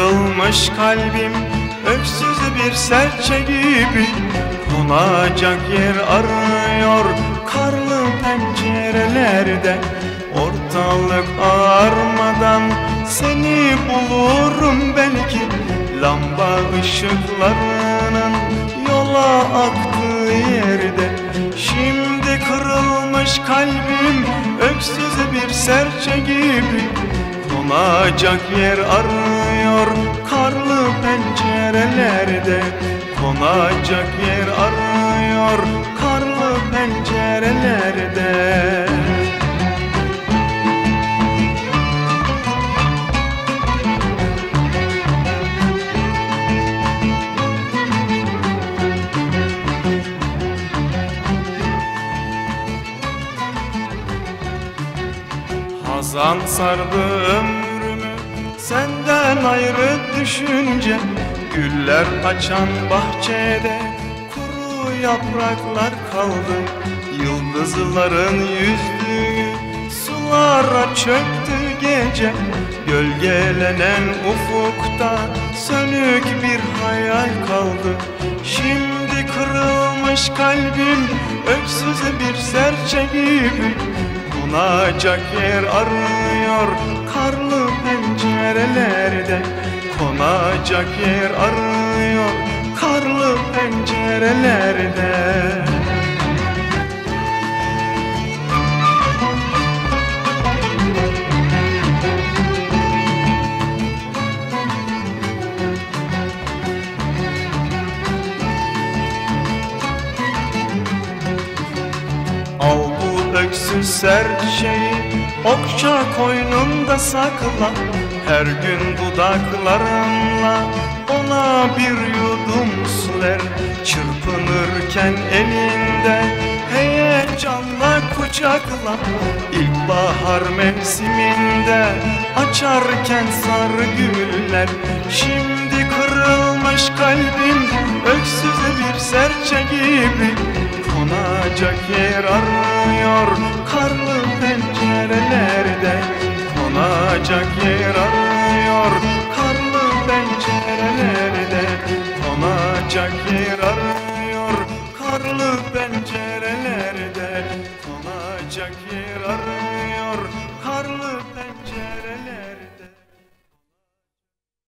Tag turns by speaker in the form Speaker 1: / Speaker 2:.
Speaker 1: kırılmış kalbim Öksüz bir serçe gibi. Konacak yer arıyor Karlı pencerelerde. Ortalık ağarmadan Seni bulurum belki. Lamba ışıklarının Yola aktığı yerde. Şimdi kırılmış kalbim Öksüz bir serçe gibi. Konacak yer arıyor Konacak yer arıyor karlı pencerelerde Hazan sardı ömrümü Senden ayrı düşünce Güller açan bahçede Kuru yapraklar kaldı. Yıldızların yüzdüğü Sulara çöktü gece. Gölgelenen ufukta Sönük bir hayal kaldı. Şimdi kırılmış kalbim Öksüz bir serçe gibi. Konacak yer arıyor karlı pencerelerde Konacak yer arıyor karlı pencerelerde. Al bu öksüz serçeyi Okça koynunda sakla Her gün dudaklarınla Ona bir yudum su ver. Çırpınırken elinde Heyecanla kucakla İlkbahar mevsiminde Açarken sarı güller. Şimdi kırılmış kalbim Öksüz bir serçe gibi Konacak yer arıyor Yatacak yer aranıyor Karlı pencerelerde Konacak yer aranıyor Karlı pencerelerde Konacak yer aranıyor Karlı pencerelerde